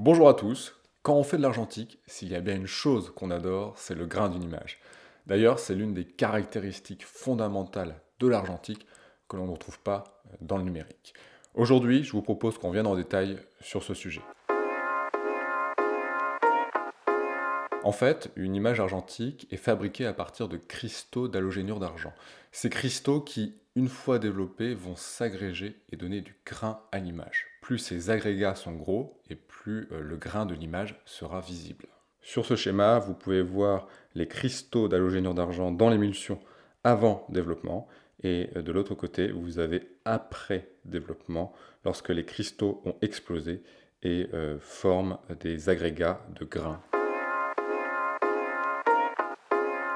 Bonjour à tous. Quand on fait de l'argentique, s'il y a bien une chose qu'on adore, c'est le grain d'une image. D'ailleurs, c'est l'une des caractéristiques fondamentales de l'argentique que l'on ne retrouve pas dans le numérique. Aujourd'hui, je vous propose qu'on vienne en détail sur ce sujet. En fait, une image argentique est fabriquée à partir de cristaux d'halogénure d'argent. Ces cristaux qui, une fois développés, vont s'agréger et donner du grain à l'image. Plus ces agrégats sont gros et plus euh, le grain de l'image sera visible. Sur ce schéma, vous pouvez voir les cristaux d'halogénure d'argent dans l'émulsion avant développement et euh, de l'autre côté, vous avez après développement lorsque les cristaux ont explosé et euh, forment des agrégats de grains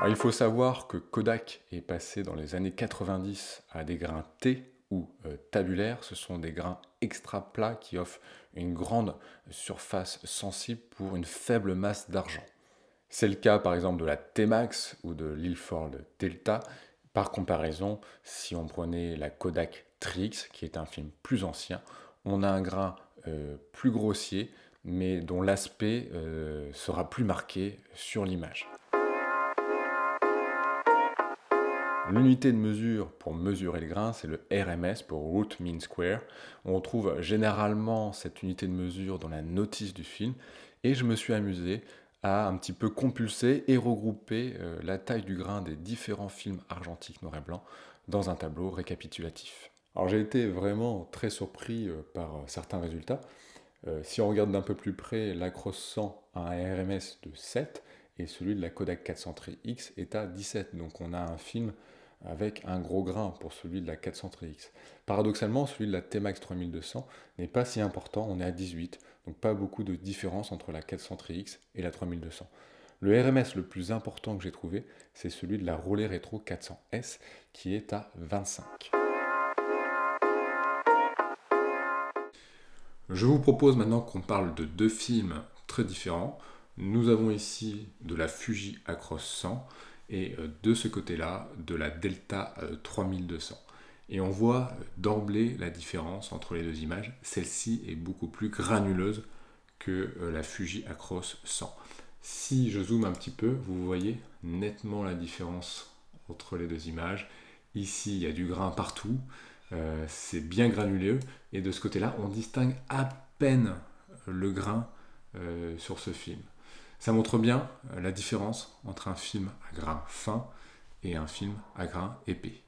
il faut savoir que Kodak est passé dans les années 90 à des grains T ou euh, tabulaires. Ce sont des grains extra plats qui offrent une grande surface sensible pour une faible masse d'argent. C'est le cas par exemple de la T-Max ou de l'Ilford Delta. Par comparaison, si on prenait la Kodak Trix, qui est un film plus ancien, on a un grain euh, plus grossier, mais dont l'aspect euh, sera plus marqué sur l'image. L'unité de mesure pour mesurer le grain, c'est le RMS pour Root Mean Square. On retrouve généralement cette unité de mesure dans la notice du film et je me suis amusé à un petit peu compulser et regrouper euh, la taille du grain des différents films argentiques noir et blanc dans un tableau récapitulatif. Alors j'ai été vraiment très surpris euh, par euh, certains résultats. si on regarde d'un peu plus près, l'Acros 100 a un RMS de 7 et celui de la Kodak 400 X est à 17. Donc on a un film avec un gros grain pour celui de la 400X. Paradoxalement, celui de la T-Max 3200 n'est pas si important, on est à 18, donc pas beaucoup de différence entre la 400X et la 3200. Le RMS le plus important que j'ai trouvé, c'est celui de la Roller Retro 400S qui est à 25. Je vous propose maintenant qu'on parle de deux films très différents. Nous avons ici de la Fuji Acros 100 et euh, de ce côté-là de la Delta 3200. Euh, et on voit euh, d'emblée la différence entre les deux images. Celle-ci est beaucoup plus granuleuse que la Fuji Acros 100. Si je zoome un petit peu, vous voyez nettement la différence entre les deux images. Ici, il y a du grain partout, c'est bien granuleux, et de ce côté-là, on distingue à peine le grain sur ce film. Ça montre bien euh, la différence entre un film à grain fin et un film à grain épais.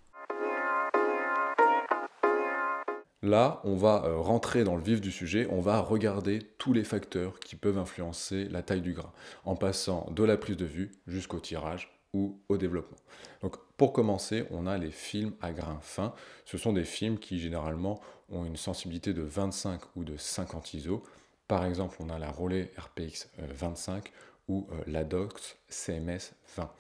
Là, on va euh, rentrer dans le vif du sujet, on va regarder tous les facteurs qui peuvent influencer la taille du grain, en passant de la prise de vue jusqu'au tirage ou au développement. Donc pour commencer, on a les films à grain fin. Ce sont des films qui généralement ont une sensibilité de 25 ou de 50 ISO. Par exemple, on a la Rollet RPX 25 ou euh, la DOX CMS 20.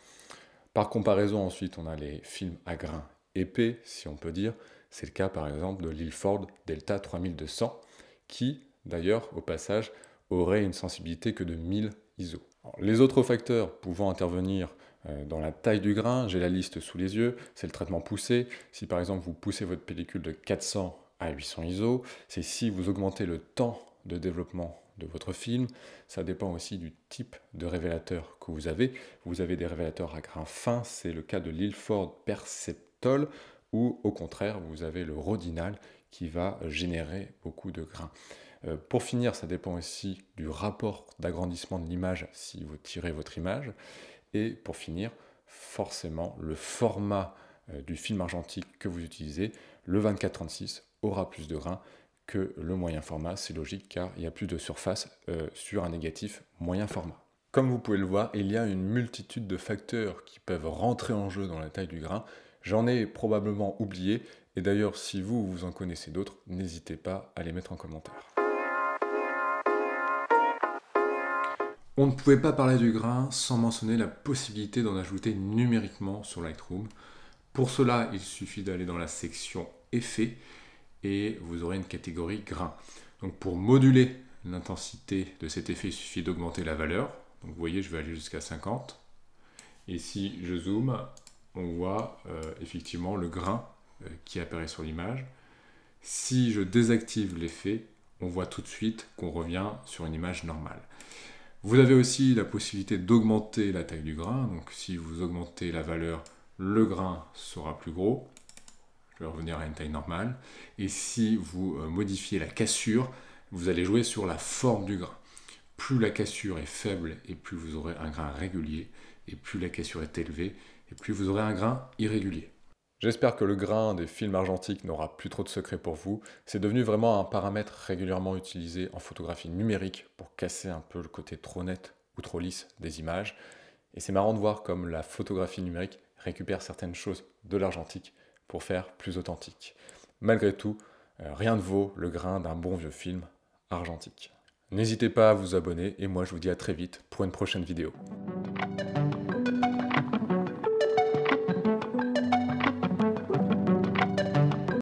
Par comparaison, ensuite, on a les films à grains épais, si on peut dire. C'est le cas, par exemple, de l'Ilford Delta 3200, qui, d'ailleurs, au passage, aurait une sensibilité que de 1000 ISO. les autres facteurs pouvant intervenir euh, dans la taille du grain, j'ai la liste sous les yeux, c'est le traitement poussé. Si par exemple vous poussez votre pellicule de 400 à 800 ISO, c'est si vous augmentez le temps de développement de votre film. Ça dépend aussi du type de révélateur que vous avez. Vous avez des révélateurs à grains fins, c'est le cas de l'Ilford Perceptol, ou au contraire, vous avez le Rodinal qui va générer beaucoup de grains. Euh, pour finir, ça dépend aussi du rapport d'agrandissement de l'image si vous tirez votre image. Et pour finir, forcément, le format euh, du film argentique que vous utilisez, le 24-36, aura plus de grains que le moyen format, c'est logique car il y a plus de surface euh, sur un négatif moyen format. Comme vous pouvez le voir, il y a une multitude de facteurs qui peuvent rentrer en jeu dans la taille du grain. J'en ai probablement oublié, et d'ailleurs si vous, vous en connaissez d'autres, n'hésitez pas à les mettre en commentaire. On ne pouvait pas parler du grain sans mentionner la possibilité d'en ajouter numériquement sur Lightroom. Pour cela, il suffit d'aller dans la section Effets et vous aurez une catégorie grain. Donc pour moduler l'intensité de cet effet, il suffit d'augmenter la valeur. Donc vous voyez, je vais aller jusqu'à 50. Et si je zoome, on voit euh, effectivement le grain euh, qui apparaît sur l'image. Si je désactive l'effet, on voit tout de suite qu'on revient sur une image normale. Vous avez aussi la possibilité d'augmenter la taille du grain. Donc si vous augmentez la valeur, le grain sera plus gros. Je vais revenir à une taille normale. Et si vous euh, modifiez la cassure, vous allez jouer sur la forme du grain. Plus la cassure est faible et plus vous aurez un grain régulier. Et plus la cassure est élevée et plus vous aurez un grain irrégulier. J'espère que le grain des films argentiques n'aura plus trop de secrets pour vous. C'est devenu vraiment un paramètre régulièrement utilisé en photographie numérique pour casser un peu le côté trop net ou trop lisse des images. Et c'est marrant de voir comme la photographie numérique récupère certaines choses de l'argentique pour faire plus authentique. Malgré tout, euh, rien ne vaut le grain d'un bon vieux film argentique. N'hésitez pas à vous abonner et moi je vous dis à très vite pour une prochaine vidéo.